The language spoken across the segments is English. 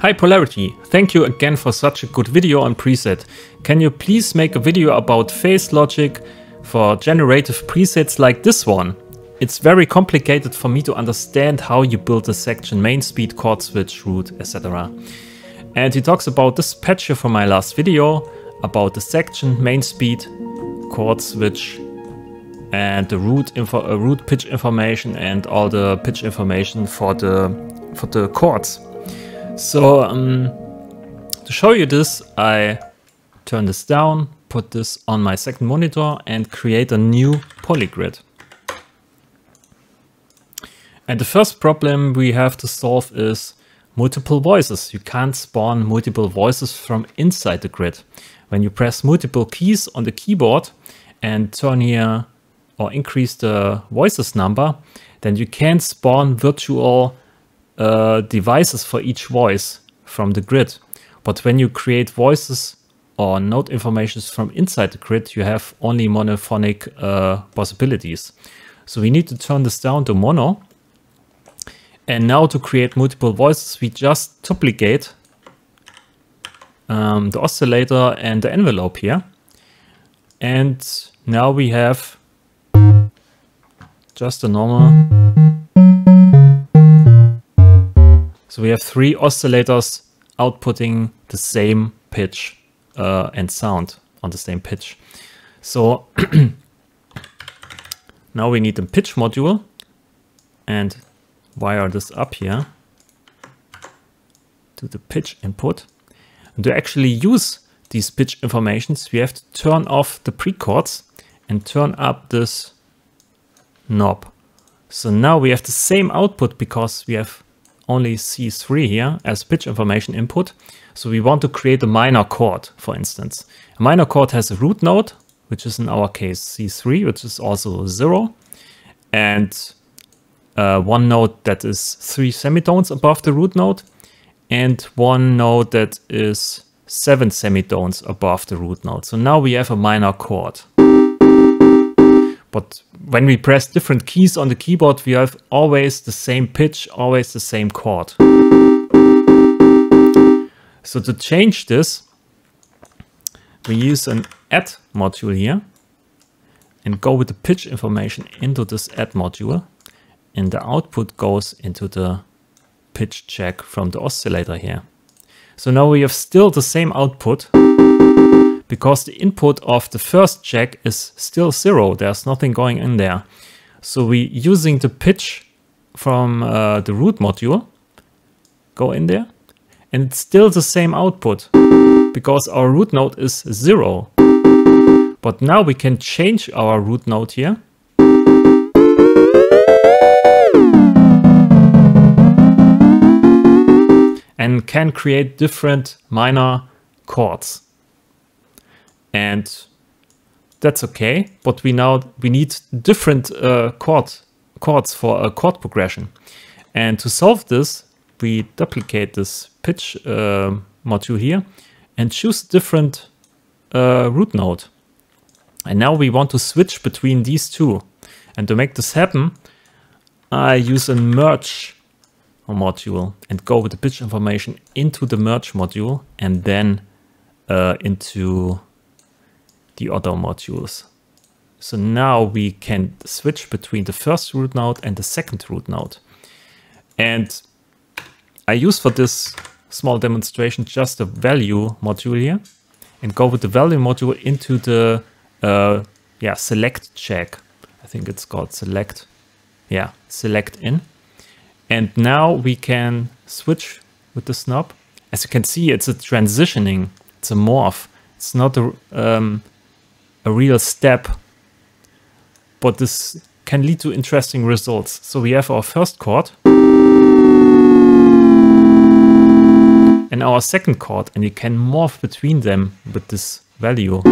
Hi Polarity, thank you again for such a good video on preset. Can you please make a video about phase logic for generative presets like this one? It's very complicated for me to understand how you build a section, main speed, chord switch, root, etc. And he talks about this patch here from my last video, about the section, main speed, chord switch, and the root info, uh, root pitch information and all the pitch information for the for the chords. So um, to show you this, I turn this down, put this on my second monitor and create a new polygrid. And the first problem we have to solve is multiple voices. You can't spawn multiple voices from inside the grid. When you press multiple keys on the keyboard and turn here or increase the voices number, then you can't spawn virtual uh, devices for each voice from the grid. But when you create voices or note informations from inside the grid, you have only monophonic uh, possibilities. So we need to turn this down to mono. And now to create multiple voices, we just duplicate um, the oscillator and the envelope here. And now we have just a normal So we have three oscillators outputting the same pitch uh, and sound on the same pitch. So now we need a pitch module and wire this up here to the pitch input. And to actually use these pitch informations, we have to turn off the pre-cords and turn up this knob. So now we have the same output because we have only C3 here as pitch information input. So we want to create a minor chord, for instance. A minor chord has a root note, which is in our case C3, which is also zero, and uh, one note that is three semitones above the root note, and one note that is seven semitones above the root note. So now we have a minor chord. But when we press different keys on the keyboard, we have always the same pitch, always the same chord. So to change this, we use an add module here and go with the pitch information into this add module. And the output goes into the pitch jack from the oscillator here. So now we have still the same output, because the input of the first jack is still zero. There's nothing going in there. So we using the pitch from uh, the root module, go in there, and it's still the same output because our root node is zero. But now we can change our root node here. And can create different minor chords and that's okay. But we now we need different uh, chord chords for a chord progression, and to solve this, we duplicate this pitch uh, module here and choose different uh, root node. And now we want to switch between these two. And to make this happen, I use a merge module and go with the pitch information into the merge module and then uh, into the other modules. So now we can switch between the first root node and the second root node. And I use for this small demonstration just a value module here and go with the value module into the uh, yeah select jack. I think it's called select. Yeah, select in. And now we can switch with the knob. As you can see, it's a transitioning. It's a morph. It's not a um, a real step, but this can lead to interesting results. So we have our first chord and our second chord, and you can morph between them with this value.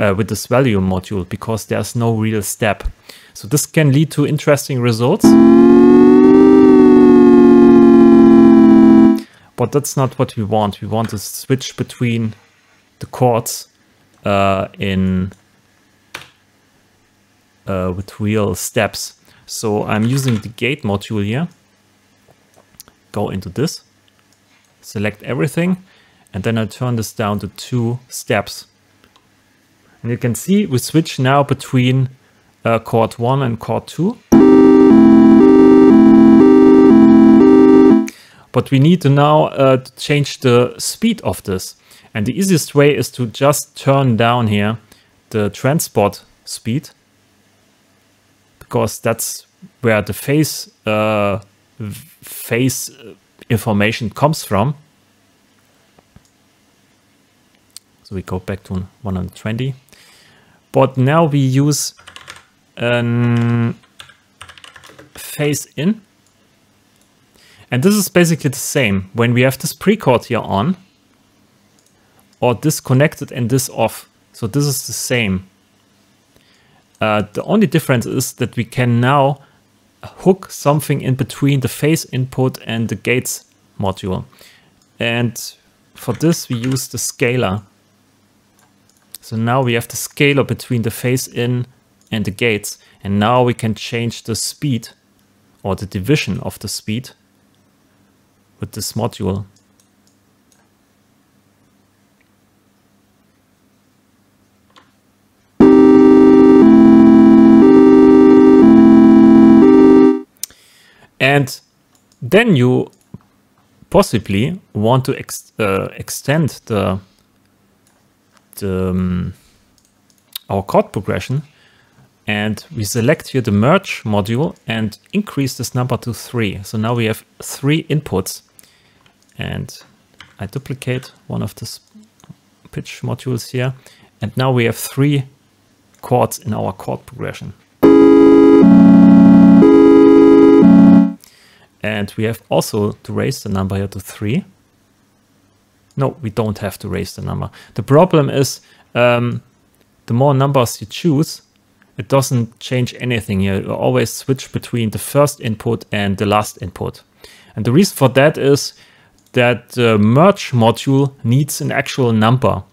Uh, with this value module because there's no real step. So this can lead to interesting results. But that's not what we want. We want to switch between the chords uh, in uh, with real steps. So I'm using the gate module here. go into this, select everything, and then I turn this down to two steps. And you can see we switch now between uh, chord 1 and chord 2. But we need to now uh, change the speed of this. And the easiest way is to just turn down here the transport speed because that's where the phase uh, phase information comes from. So we go back to 120. But now we use a phase in. And this is basically the same. When we have this pre-cord here on, or disconnected and this off. So this is the same. Uh, the only difference is that we can now hook something in between the phase input and the gates module. And for this we use the scaler. So now we have the scaler between the phase in and the gates. And now we can change the speed or the division of the speed with this module. And then you possibly want to ex uh, extend the, the um, our chord progression and we select here the merge module and increase this number to three. So now we have three inputs and I duplicate one of the pitch modules here. And now we have three chords in our chord progression. And we have also to raise the number here to 3. No, we don't have to raise the number. The problem is um, the more numbers you choose, it doesn't change anything here. You always switch between the first input and the last input. And the reason for that is that the merge module needs an actual number.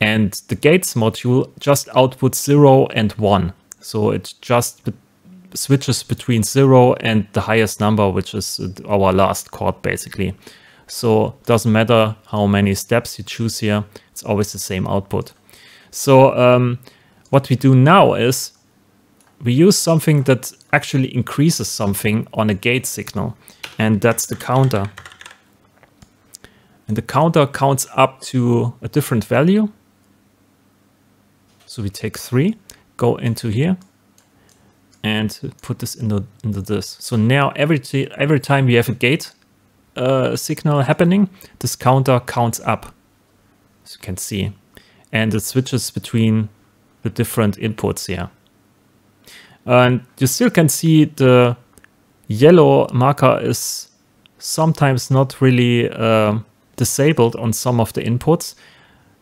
And the gates module just outputs 0 and 1. So it just switches between zero and the highest number, which is our last chord basically. So it doesn't matter how many steps you choose here, it's always the same output. So um, what we do now is we use something that actually increases something on a gate signal, and that's the counter. And the counter counts up to a different value. So we take three, go into here, and put this into, into this. So now every, every time we have a gate uh, signal happening, this counter counts up, as you can see. And it switches between the different inputs here. And you still can see the yellow marker is sometimes not really uh, disabled on some of the inputs.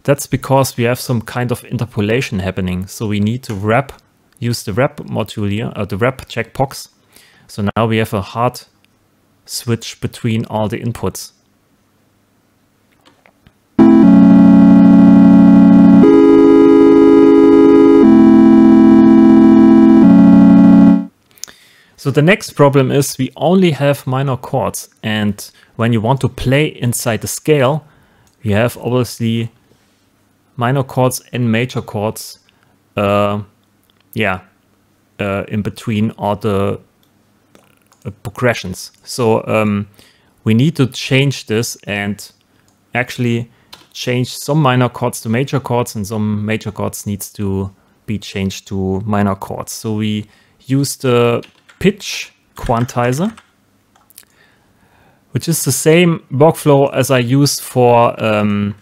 That's because we have some kind of interpolation happening. So we need to wrap use the wrap module here, uh, the wrap checkbox. So now we have a hard switch between all the inputs. So the next problem is we only have minor chords and when you want to play inside the scale, you have obviously minor chords and major chords uh, yeah, uh, in between all the uh, progressions. So um, we need to change this and actually change some minor chords to major chords and some major chords needs to be changed to minor chords. So we use the pitch quantizer, which is the same workflow as I used for um,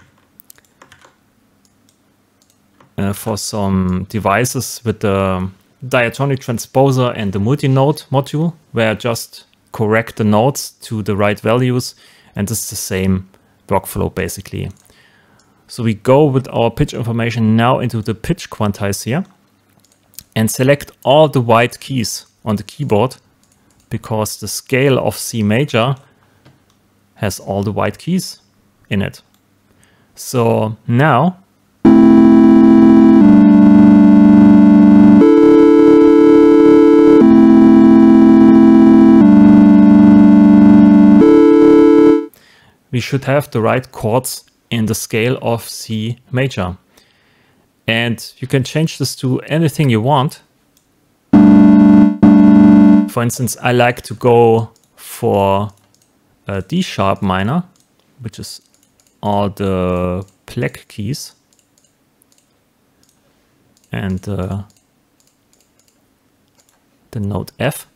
uh, for some devices with the diatonic transposer and the multi-note module, where I just correct the notes to the right values, and it's the same workflow basically. So we go with our pitch information now into the pitch quantize here and select all the white keys on the keyboard because the scale of C major has all the white keys in it. So now we should have the right chords in the scale of C major. And you can change this to anything you want. For instance, I like to go for D sharp minor, which is all the Plek keys. And uh, the note F.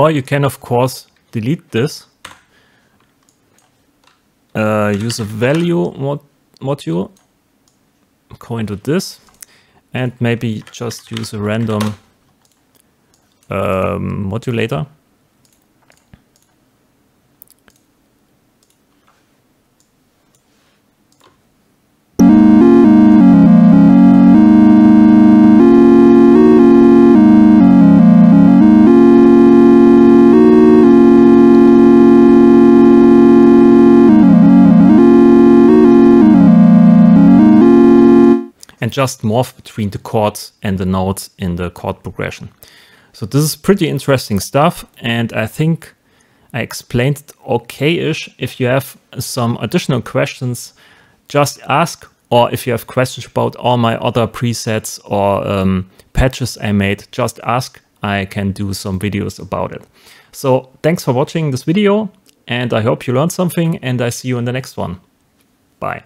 Or you can, of course, delete this. Uh, use a value mod module, go into this, and maybe just use a random um, modulator. And just morph between the chords and the notes in the chord progression. So this is pretty interesting stuff and I think I explained it okay-ish. If you have some additional questions, just ask or if you have questions about all my other presets or um, patches I made, just ask. I can do some videos about it. So thanks for watching this video and I hope you learned something and I see you in the next one. Bye.